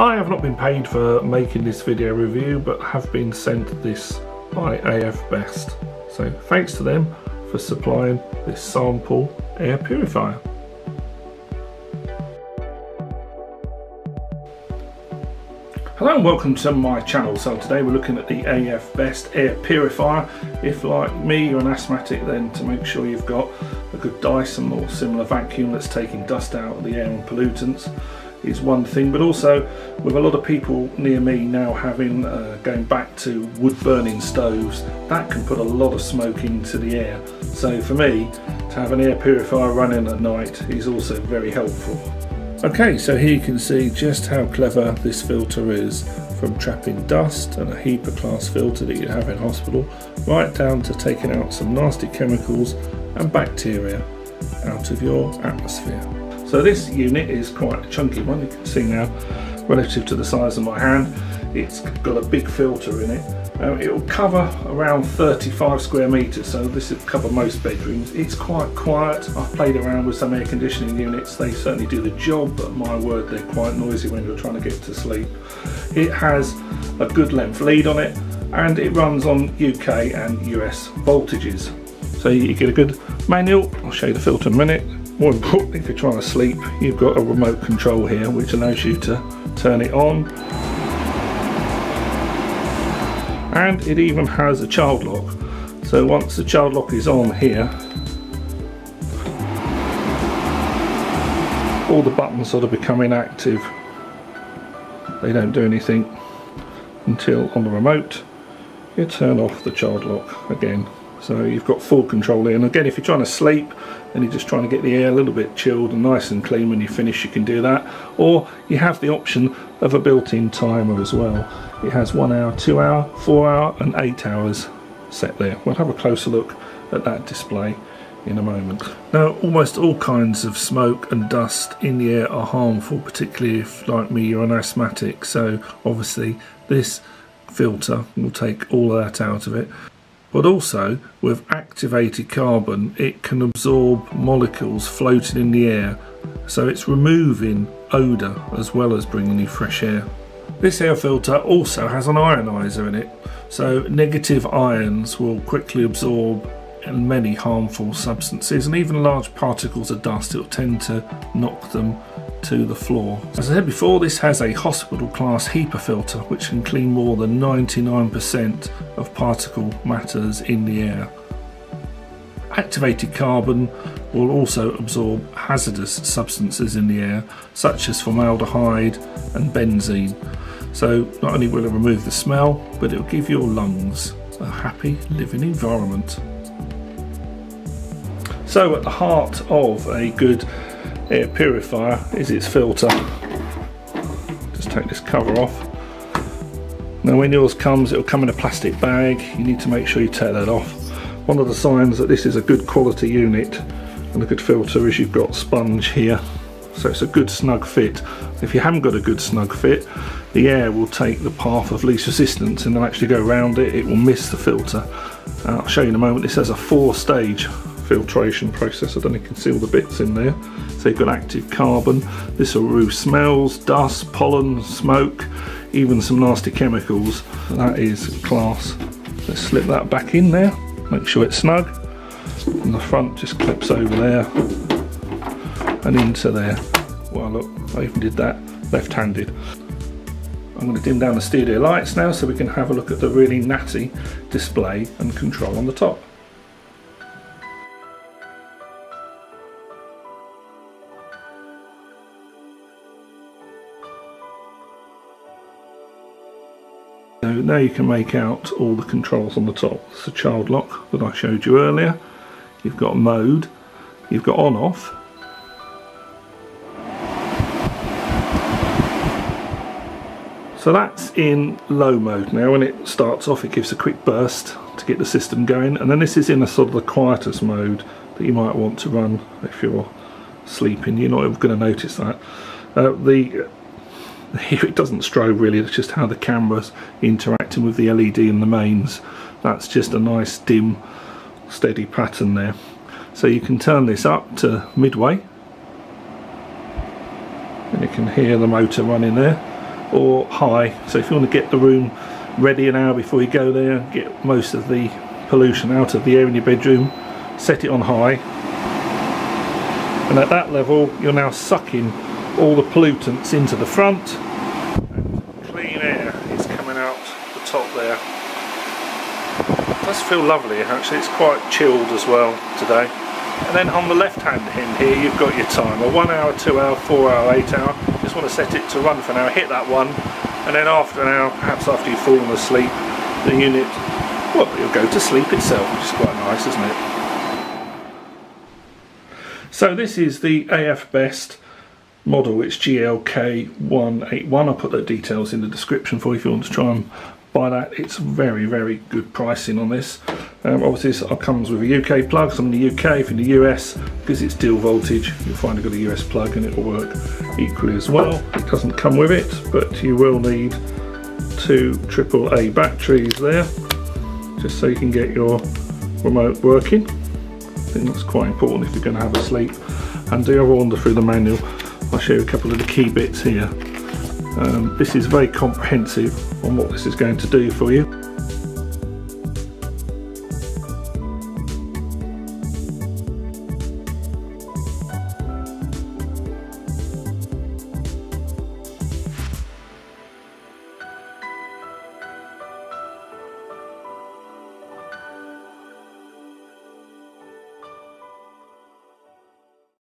I have not been paid for making this video review but have been sent this by AF Best. So thanks to them for supplying this sample air purifier. Hello and welcome to my channel. So today we're looking at the AF Best air purifier. If like me you're an asthmatic then to make sure you've got a good Dyson or similar vacuum that's taking dust out of the air and pollutants is one thing but also with a lot of people near me now having uh, going back to wood burning stoves that can put a lot of smoke into the air. So for me to have an air purifier running at night is also very helpful. Okay so here you can see just how clever this filter is from trapping dust and a HEPA class filter that you have in hospital right down to taking out some nasty chemicals and bacteria out of your atmosphere so this unit is quite a chunky one, you can see now, relative to the size of my hand. It's got a big filter in it. Um, it will cover around 35 square metres, so this will cover most bedrooms. It's quite quiet. I've played around with some air conditioning units. They certainly do the job, but my word, they're quite noisy when you're trying to get to sleep. It has a good length lead on it, and it runs on UK and US voltages. So you get a good manual. I'll show you the filter in a minute more importantly, if you're trying to sleep, you've got a remote control here which allows you to turn it on. And it even has a child lock. So once the child lock is on here, all the buttons sort of become inactive. They don't do anything until on the remote you turn off the child lock again so you've got full control here and again if you're trying to sleep and you're just trying to get the air a little bit chilled and nice and clean when you finish you can do that. Or you have the option of a built-in timer as well. It has one hour two hour four hour and eight hours set there. We'll have a closer look at that display in a moment. Now almost all kinds of smoke and dust in the air are harmful particularly if like me you're an asthmatic. So obviously this filter will take all of that out of it but also with activated carbon it can absorb molecules floating in the air so it's removing odour as well as bringing you fresh air. This air filter also has an ionizer in it so negative ions will quickly absorb many harmful substances and even large particles of dust it will tend to knock them to the floor. As I said before, this has a hospital class HEPA filter which can clean more than 99% of particle matters in the air. Activated carbon will also absorb hazardous substances in the air such as formaldehyde and benzene. So not only will it remove the smell, but it will give your lungs a happy living environment. So at the heart of a good air purifier is its filter. Just take this cover off. Now when yours comes it'll come in a plastic bag, you need to make sure you take that off. One of the signs that this is a good quality unit and a good filter is you've got sponge here so it's a good snug fit. If you haven't got a good snug fit the air will take the path of least resistance and then actually go around it, it will miss the filter. I'll show you in a moment, this has a four stage filtration process. I don't if you can see all the bits in there. So you've got active carbon. This will remove smells, dust, pollen, smoke, even some nasty chemicals. That is class. Let's slip that back in there. Make sure it's snug. And the front just clips over there and into there. Well, look, I even did that left-handed. I'm going to dim down the studio lights now so we can have a look at the really natty display and control on the top. So now you can make out all the controls on the top. It's the child lock that I showed you earlier. You've got mode, you've got on off. So that's in low mode now. When it starts off it gives a quick burst to get the system going and then this is in a sort of the quietest mode that you might want to run if you're sleeping. You're not going to notice that. Uh, the here it doesn't strobe really it's just how the camera's interacting with the LED and the mains that's just a nice dim steady pattern there so you can turn this up to midway and you can hear the motor running there or high. So if you want to get the room ready an hour before you go there, get most of the pollution out of the air in your bedroom, set it on high. And at that level, you're now sucking all the pollutants into the front. And clean air is coming out the top there. It does feel lovely actually, it's quite chilled as well today. And then on the left hand end here you've got your timer, one hour, two hour, four hour, eight hour. Just want to set it to run for hour, hit that one, and then after an hour, perhaps after you've fallen asleep, the unit, well, it'll go to sleep itself, which is quite nice, isn't it? So this is the AF Best model, it's GLK181. I'll put the details in the description for you if you want to try and buy that. It's very, very good pricing on this. Um, obviously, this comes with a UK plug. So I'm in the UK, if in the US, because it's dual voltage, you'll find you've got a US plug and it will work equally as well. It doesn't come with it, but you will need two AAA batteries there, just so you can get your remote working. I think that's quite important if you're going to have a sleep. And do a wander through the manual. I'll show you a couple of the key bits here. Um, this is very comprehensive on what this is going to do for you.